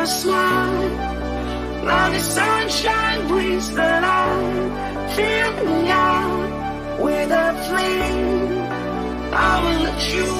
a smile. Now the sunshine brings the light. Fill me up with a flame. I will let you